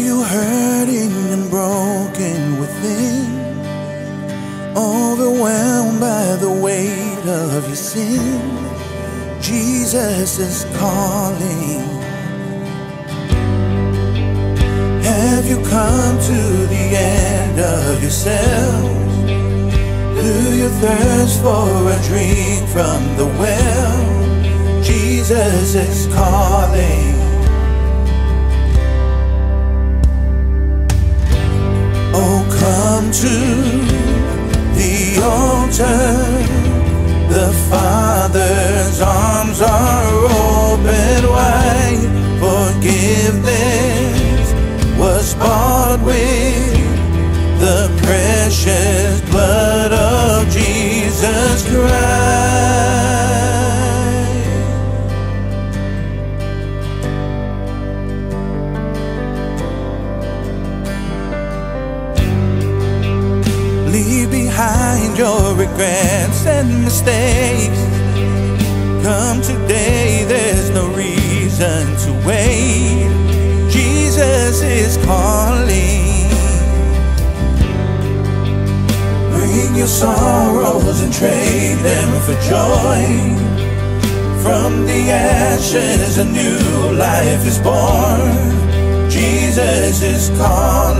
Are you hurting and broken within? Overwhelmed by the weight of your sin? Jesus is calling. Have you come to the end of yourself? Do you thirst for a drink from the well? Jesus is calling. Come to the altar. The Father's arms are open wide. Forgiveness was bought with the precious blood behind your regrets and mistakes. Come today, there's no reason to wait. Jesus is calling. Bring your sorrows and trade them for joy. From the ashes, a new life is born. Jesus is calling.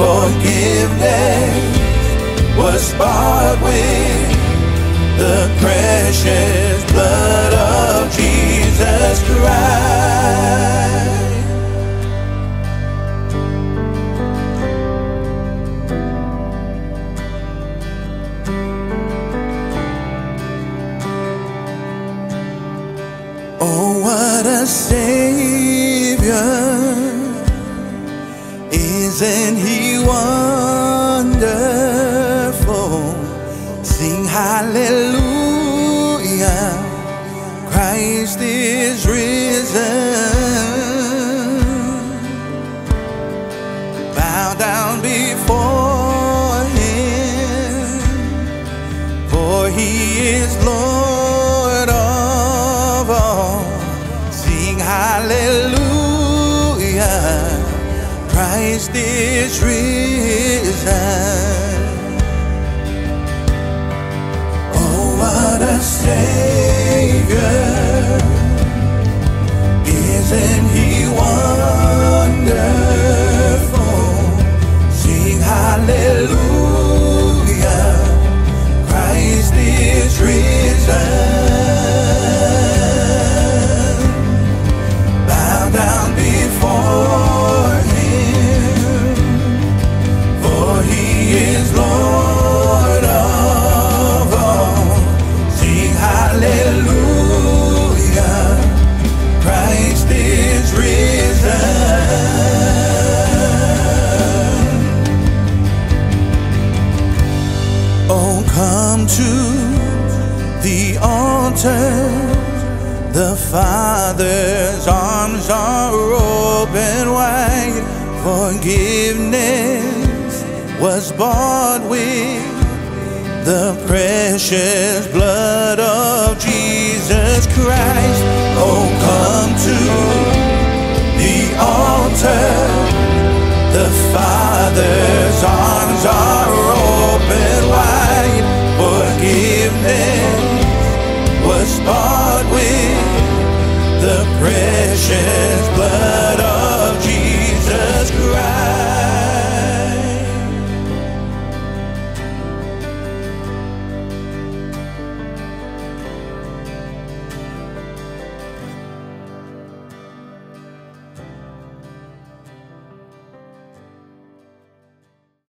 Forgiveness was bought with the precious blood of Jesus Christ. Oh, what a Savior! Isn't He wonderful? Sing hallelujah! Christ is risen. Bow down before Is risen. The altar. The Father's arms are open wide. Forgiveness was bought with the precious blood of Jesus Christ. Oh, come to the altar. The Father's arms